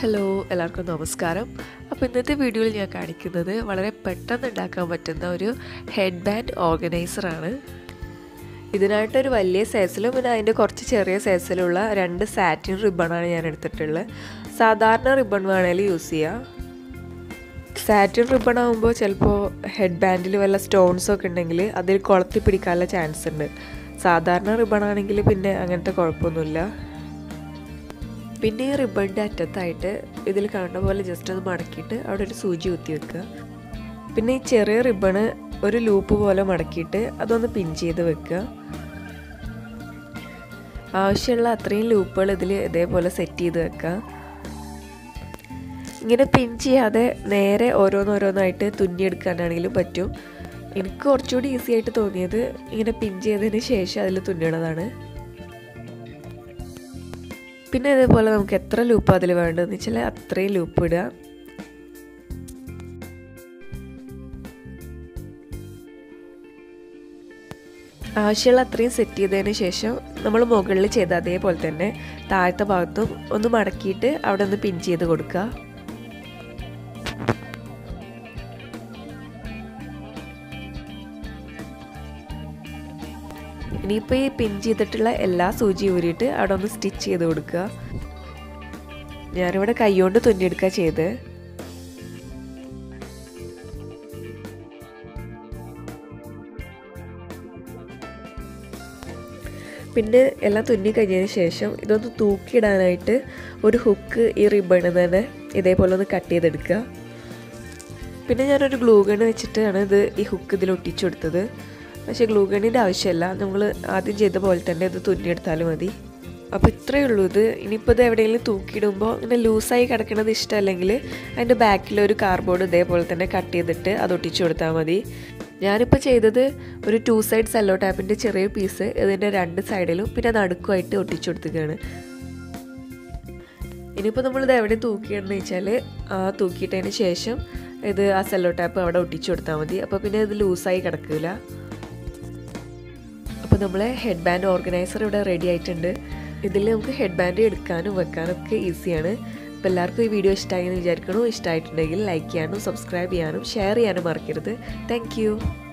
Hello എല്ലാവർക്കും നമസ്കാരം. അപ്പോൾ ഇന്നത്തെ വീഡിയോയിൽ ഞാൻ കാണിക്കുന്നത് വളരെ പെട്ടെന്ന് ഉണ്ടാക്കാൻ പറ്റുന്ന ഒരു ഹെഡ് ബാൻഡ് ഓർഗനൈസറാണ് ഇതിനായിട്ടൊരു വലിയ സൈസിലും പിന്നെ അതിന്റെ കുറച്ച് ചെറിയ സൈസിലുള്ള രണ്ട് സാറ്റിൻ റിബണാണ് ഞാൻ എടുത്തിട്ടുള്ളത്. സാധാരണ റിബൺ വേണമെങ്കിൽ യൂസ് ചെയ്യാം. സാറ്റിൻ റിബൺ ആകുമ്പോൾ ചിലപ്പോൾ ഹെഡ് ബാൻഡിൽ വല്ല സ്റ്റോൺസോ ഒക്കെ ഉണ്ടെങ്കിൽ അതിൽ കുളത്തി പിടിക്കാനുള്ള ചാൻസ് ഉണ്ട്. സാധാരണ റിബൺ ആണെങ്കിൽ പിന്നെ അങ്ങനത്തെ കുഴപ്പമൊന്നുമില്ല. പിന്നെ റിബണിന്റെ അറ്റത്തായിട്ട് ഇതിൽ കാണുന്ന പോലെ ജസ്റ്റ് ഒന്ന് മടക്കിയിട്ട് അവിടെ ഒരു സൂചി കുത്തി വെക്കുക. പിന്നെ ഈ ചെറിയ റിബണ് ഒരു ലൂപ്പ് പോലെ മടക്കിയിട്ട് അതൊന്ന് പിൻ ചെയ്ത് വെക്കുക. ആവശ്യമുള്ള അത്രയും ലൂപ്പുകൾ ഇതിൽ ഇതേപോലെ സെറ്റ് ചെയ്ത് വെക്കുക. ഇങ്ങനെ പിൻ ചെയ്യാതെ നേരെ ഓരോന്നോരോന്നായിട്ട് തുന്നിയെടുക്കാനാണെങ്കിലും പറ്റും. എനിക്ക് കുറച്ചുകൂടി ഈസി ആയിട്ട് തോന്നിയത് ഇങ്ങനെ പിൻ ചെയ്തതിന് ശേഷം അതിൽ തുന്നണതാണ് പിന്നെ ഇതേപോലെ നമുക്ക് എത്ര ലൂപ്പ് അതിൽ വേണ്ടതെന്ന് വെച്ചാൽ അത്രയും ലൂപ്പ് ഇടുക. ആവശ്യമുള്ള അത്രയും സെറ്റ് ചെയ്തതിന് ശേഷം നമ്മൾ മുകളിൽ ചെയ്ത അതേപോലെ തന്നെ താഴത്തെ ഭാഗത്തും ഒന്ന് മടക്കിയിട്ട് അവിടെ ഒന്ന് പിൻ ചെയ്ത് കൊടുക്കുക. ഇനിയിപ്പോൾ ഈ പിൻ ചെയ്തിട്ടുള്ള എല്ലാ സൂചി ഊരിയിട്ട് അവിടെ ഒന്ന് സ്റ്റിച്ച് ചെയ്ത് കൊടുക്കുക. ഞാനിവിടെ കൈകൊണ്ട് തുന്നിയെടുക്കുക ചെയ്ത്. പിന്നെ എല്ലാം തുന്നി കഴിഞ്ഞതിന് ശേഷം ഇതൊന്ന് തൂക്കിയിടാനായിട്ട് ഒരു ഹുക്ക് ഈ റിബണിൽ തന്നെ ഇതേപോലെ ഒന്ന് കട്ട് ചെയ്തെടുക്കുക. പിന്നെ ഞാനൊരു ഗ്ലൂ ഗൺ വെച്ചിട്ടാണ് ഇത് ഈ ഹുക്ക് ഇതിൽ ഒട്ടിച്ചു കൊടുത്തത്. പക്ഷേ ഗ്ലൂഗണിന്റെ ആവശ്യമല്ല. നമ്മൾ ആദ്യം ചെയ്ത പോലെ തന്നെ ഇത് തുന്നിയെടുത്താലും മതി. അപ്പോൾ ഇത്രയേ ഉള്ളൂ ഇത്. ഇനിയിപ്പോൾ ഇത് എവിടെയെങ്കിലും തൂക്കിയിടുമ്പോൾ ഇങ്ങനെ ലൂസായി കിടക്കുന്നത് ഇഷ്ടമല്ലെങ്കിൽ അതിന്റെ ബാക്കിൽ ഒരു കാർഡ്ബോർഡ് ഇതേപോലെ തന്നെ കട്ട് ചെയ്തിട്ട് അത് ഒട്ടിച്ചു കൊടുത്താൽ മതി. ഞാനിപ്പോൾ ചെയ്തത് ഒരു ടു സൈഡ് സെല്ലോ ടാപ്പിന്റെ ചെറിയ പീസ് ഇതിന്റെ രണ്ട് സൈഡിലും പിന്നെ നടുക്കുമായിട്ട് ഒട്ടിച്ചു കൊടുത്തുകയാണ് ഇനിയിപ്പോൾ നമ്മളിത് എവിടെ തൂക്കിയിടണമെന്ന് വെച്ചാൽ ആ തൂക്കിയിട്ടതിന് ശേഷം ഇത് ആ സെല്ലോ ടാപ്പ് അവിടെ ഒട്ടിച്ചു കൊടുത്താൽ മതി. അപ്പോൾ പിന്നെ ഇത് ലൂസായി കിടക്കില്ല. അപ്പോൾ നമ്മളെ ഹെഡ് ബാൻഡ് ഓർഗനൈസർ ഇവിടെ റെഡി ആയിട്ടുണ്ട്. ഇതിൽ നമുക്ക് ഹെഡ് ബാൻഡ് എടുക്കാനും വെക്കാനും ഒക്കെ ഈസിയാണ്. അപ്പോൾ എല്ലാവർക്കും ഈ വീഡിയോ ഇഷ്ടമായി എന്ന് വിചാരിക്കണോ ഇഷ്ടമായിട്ടുണ്ടെങ്കിൽ ലൈക്ക് ചെയ്യാനും സബ്സ്ക്രൈബ് ചെയ്യാനും ഷെയർ ചെയ്യാനും മറക്കരുത്. താങ്ക്